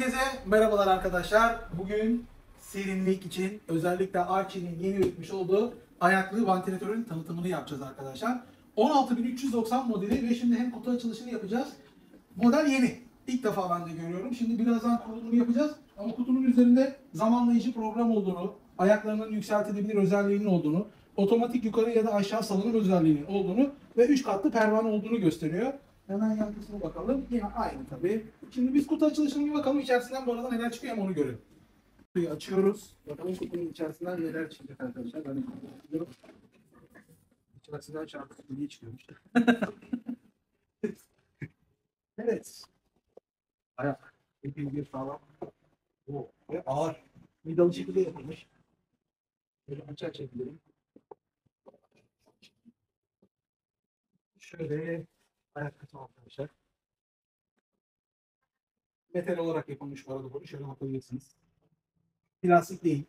Herkese merhabalar arkadaşlar. Bugün serinlik için özellikle Archie'nin yeni üretmiş olduğu ayaklı vantilatörün tanıtımını yapacağız arkadaşlar. 16390 modeli ve şimdi hem kutu açılışını yapacağız. Model yeni. İlk defa ben de görüyorum. Şimdi birazdan kurulumunu yapacağız. Ama kutunun üzerinde zamanlayıcı program olduğunu, ayaklarının yükseltilebilir özelliğinin olduğunu, otomatik yukarı ya da aşağı salınım özelliğinin olduğunu ve 3 katlı pervane olduğunu gösteriyor. Hemen yan kısmına bakalım. Yine aynı tabii. Şimdi biz kutu açılışına bir bakalım içerisinden bu arada neler çıkıyor hem onu görelim. Kutuyu açıyoruz. Bakalım kutunun içerisinden neler çıkacak arkadaşlar. Ben de. İçerisinden çarpı diye çıkıyormuş. evet. Ayak. Epey bir sağlam. O ve ağır. Vidalı şekilde yapılmış. Böyle açığa çekelim. Şöyle ayak kısmı arkadaşlar. Metal olarak yapılmış bu arada bunu. Şöyle bakabilirsiniz. Plastik değil.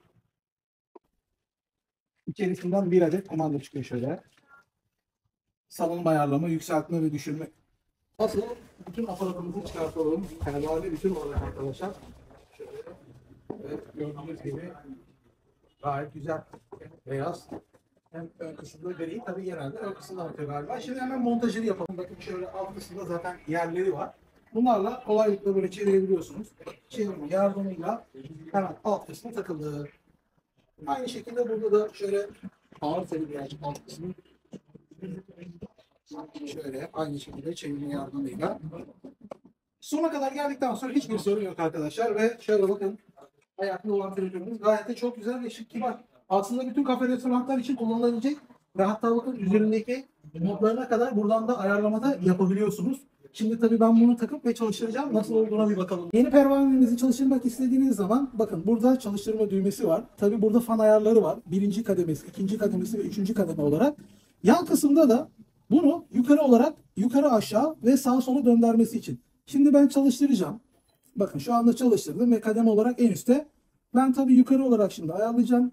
İçerisinden bir adet komando çıkıyor şöyle. Salınım ayarlama, yükseltme ve düşürme. Asıl bütün aparatımızı çıkartalım. Pervane bütün olarak arkadaşlar. Şöyle. Evet, gördüğünüz gibi gayet güzel. Beyaz. Hem ön kısımda gri. Tabii genelde ön kısımda bakıyor galiba. Şimdi hemen montajını yapalım. Bakın şöyle alt kısımda zaten yerleri var. Bunlarla kolaylıkla böyle çevirebiliyorsunuz. Çevirme yardımıyla hemen alt kısmı takıldı. Aynı şekilde burada da şöyle ağır tabii birazcık alt kısmı. Şöyle aynı şekilde çevirme yardımıyla. Sona kadar geldikten sonra hiçbir sorun yok arkadaşlar ve şöyle bakın ayaklı olan telefonumuz gayet de çok güzel ve şık kibar. Aslında bütün kafe restoranlar için kullanılabilecek bakın üzerindeki modlarına kadar buradan da ayarlamada yapabiliyorsunuz. Şimdi tabii ben bunu takıp ve çalıştıracağım. Nasıl olduğuna bir bakalım. Yeni pervanenizi çalıştırmak istediğiniz zaman bakın burada çalıştırma düğmesi var. Tabii burada fan ayarları var. Birinci kademesi, ikinci kademesi ve üçüncü kademe olarak. Yan kısımda da bunu yukarı olarak yukarı aşağı ve sağa sola döndürmesi için. Şimdi ben çalıştıracağım. Bakın şu anda çalıştırdım ve kademe olarak en üstte. Ben tabii yukarı olarak şimdi ayarlayacağım.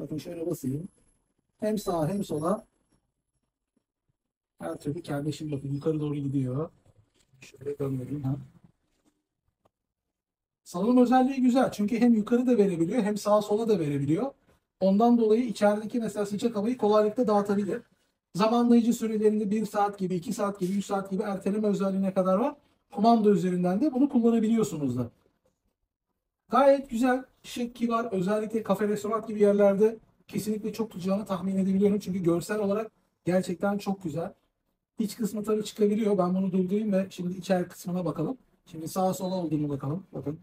Bakın şöyle basayım. Hem sağa hem sola. Her türlü kardeşim bakın yukarı doğru gidiyor. Şöyle döndüreyim ha. Salınım özelliği güzel. Çünkü hem yukarı da verebiliyor hem sağa sola da verebiliyor. Ondan dolayı içerideki mesela sıcak havayı kolaylıkla dağıtabilir. Zamanlayıcı sürelerinde 1 saat gibi, 2 saat gibi, 3 saat gibi erteleme özelliğine kadar var. Kumanda üzerinden de bunu kullanabiliyorsunuz da. Gayet güzel, şık, kibar. Özellikle kafe, restoran gibi yerlerde kesinlikle çok tutacağını tahmin edebiliyorum. Çünkü görsel olarak gerçekten çok güzel. İç kısmı tabii çıkabiliyor. Ben bunu durdurayım ve şimdi içeri kısmına bakalım. Şimdi sağa sola olduğunu bakalım. Bakın.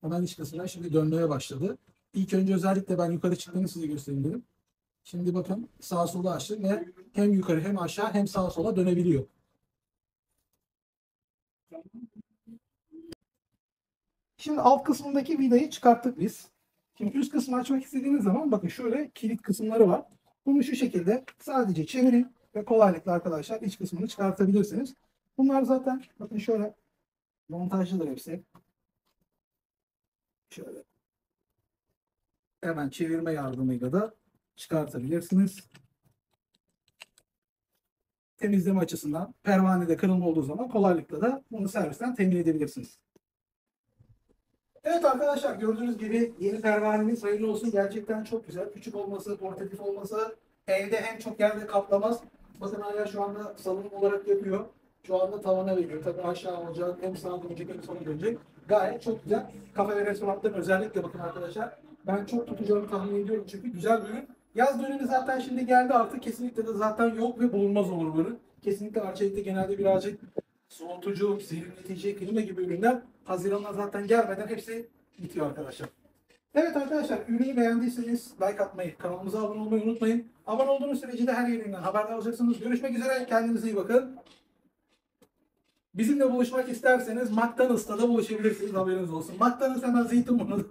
Hemen iç kısmına şimdi dönmeye başladı. İlk önce özellikle ben yukarı çıktığını size göstereyim dedim. Şimdi bakın sağa sola açtım ve hem yukarı hem aşağı hem sağa sola dönebiliyor. Şimdi alt kısmındaki vidayı çıkarttık biz. Şimdi üst kısmı açmak istediğiniz zaman bakın şöyle kilit kısımları var. Bunu şu şekilde sadece çevirin ve kolaylıkla arkadaşlar iç kısmını çıkartabilirsiniz. Bunlar zaten bakın şöyle montajlıdır hepsi. Şöyle hemen çevirme yardımıyla da çıkartabilirsiniz. Temizleme açısından pervanede kırılma olduğu zaman kolaylıkla da bunu servisten temin edebilirsiniz. Evet arkadaşlar gördüğünüz gibi yeni pervanemiz hayırlı olsun. Gerçekten çok güzel. Küçük olması, portatif olması evde hem çok yerde kaplamaz. Bakın hala şu anda salınım olarak yapıyor. Şu anda tavana veriyor. Tabii aşağı olacak. Hem sağa dönecek hem sola dönecek. Gayet çok güzel. Kafe ve restoranların özellikle bakın arkadaşlar. Ben çok tutacağını tahmin ediyorum çünkü güzel bir ürün. Yaz dönemi zaten şimdi geldi artık kesinlikle de zaten yok ve bulunmaz olur bu ürün. Kesinlikle Arçelik'te genelde birazcık soğutucu, serinletici, klima gibi ürünler Haziran'dan zaten gelmeden hepsi bitiyor arkadaşlar. Evet arkadaşlar ürünü beğendiyseniz like atmayı, kanalımıza abone olmayı unutmayın. Abone olduğunuz sürece de her yerinden haberdar olacaksınız. Görüşmek üzere. Kendinize iyi bakın. Bizimle buluşmak isterseniz McDonald's'ta da buluşabilirsiniz. Haberiniz olsun. McDonald's hemen Zeytinburnu.